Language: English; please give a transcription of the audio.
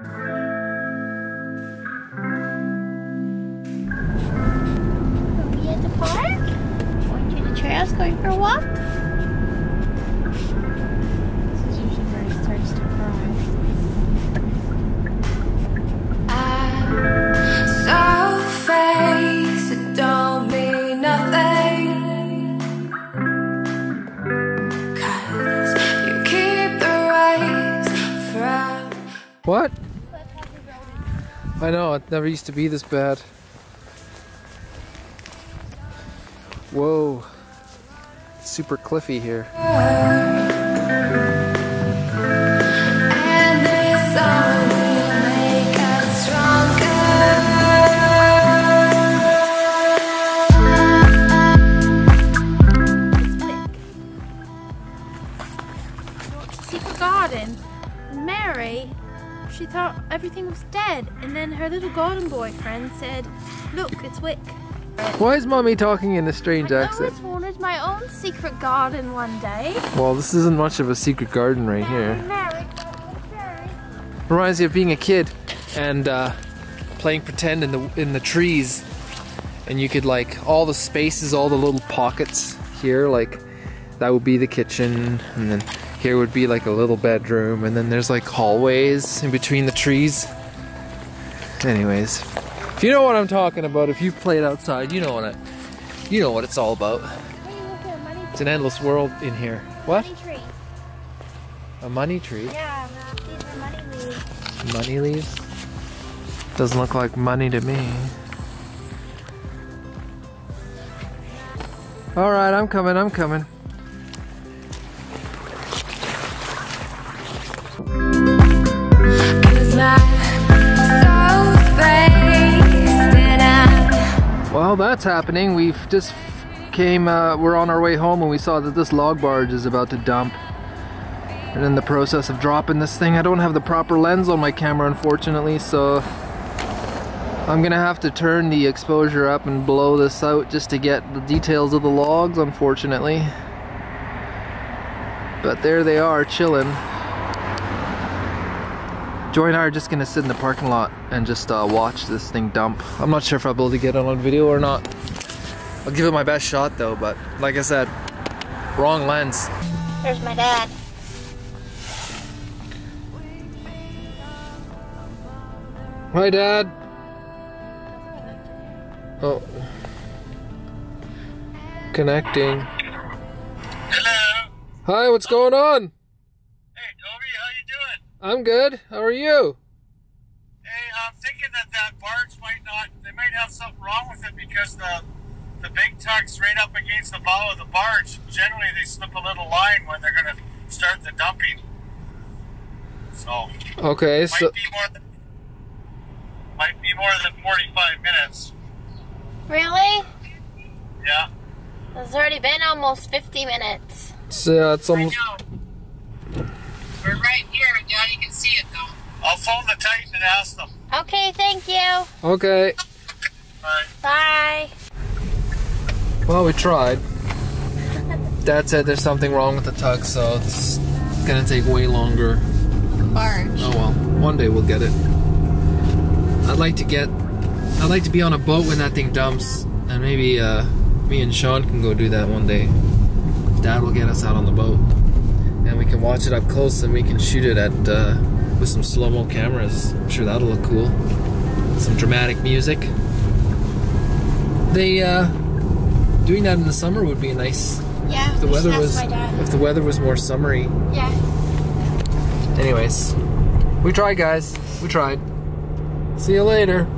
Are we at the park? Going to the trails, going for a walk? This is usually where he starts to cry. So face it don't mean nothing. Cause you keep the from What? I know, it never used to be this bad. Whoa. Super cliffy here. She thought everything was dead, and then her little garden boyfriend said, "Look, it's Wick." Why is mommy talking in a strange I accent? always wanted my own secret garden one day. Well, this isn't much of a secret garden right here. Reminds me of being a kid and uh, playing pretend in the in the trees, and you could like all the spaces, all the little pockets here, like that would be the kitchen, and then here would be like a little bedroom, and then there's like hallways in between the trees. Anyways, if you know what I'm talking about, if you've played outside, you know what I, you know what it's all about. Hey, look at money, It's an endless world in here. What? money. A money tree? Yeah, money leaves. Money leaves? Doesn't look like money to me. Alright, I'm coming, I'm coming. Well, that's happening. We've just came, uh, we're on our way home and we saw that this log barge is about to dump. And in the process of dropping this thing, I don't have the proper lens on my camera, unfortunately, so I'm gonna have to turn the exposure up and blow this out just to get the details of the logs, unfortunately. But there they are, chilling. Joy and I are just gonna sit in the parking lot and just uh, watch this thing dump. I'm not sure if I'll be able to get it on video or not. I'll give it my best shot though, but like I said, wrong lens. There's my dad. Hi, Dad. Oh. Connecting. Hello. Hi, what's going on? Hey, Toby, how you doing? I'm good. How are you? Hey, I'm thinking that that barge might not. They might have something wrong with it because the the big tug's right up against the bow of the barge. Generally, they slip a little line when they're going to start the dumping. So Okay, might so be more than might be more than 45 minutes. Really? Yeah. It's already been almost 50 minutes. so yeah, it's almost know. We're right here, and Daddy can see it though. I'll phone the Titan and ask them. Okay, thank you. okay. Bye. Bye. Well, we tried. Dad said there's something wrong with the tug, so it's gonna take way longer. Barge. Oh well, one day we'll get it. I'd like to get, I'd like to be on a boat when that thing dumps, and maybe uh, me and Sean can go do that one day. Dad will get us out on the boat, and we can watch it up close, and we can shoot it at uh, with some slow mo cameras. I'm sure that'll look cool. Some dramatic music. They uh, doing that in the summer would be nice. Yeah, If the weather was, if the weather was more summery. Yeah. Anyways, we tried, guys. We tried. See you later.